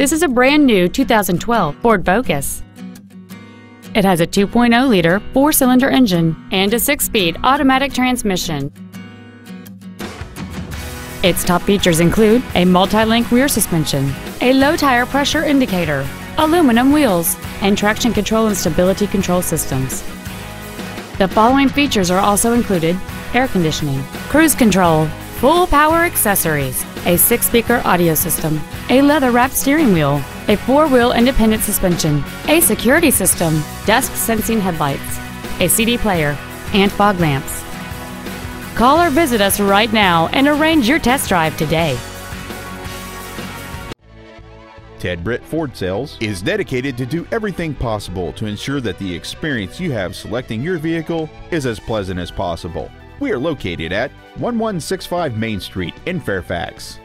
This is a brand new 2012 Ford Focus. It has a 2.0-liter four-cylinder engine and a six-speed automatic transmission. Its top features include a multi-link rear suspension, a low tire pressure indicator, aluminum wheels, and traction control and stability control systems. The following features are also included air conditioning, cruise control, full power accessories, a six speaker audio system, a leather wrapped steering wheel, a four wheel independent suspension, a security system, dusk sensing headlights, a CD player, and fog lamps. Call or visit us right now and arrange your test drive today. Ted Britt Ford Sales is dedicated to do everything possible to ensure that the experience you have selecting your vehicle is as pleasant as possible. We are located at 1165 Main Street in Fairfax.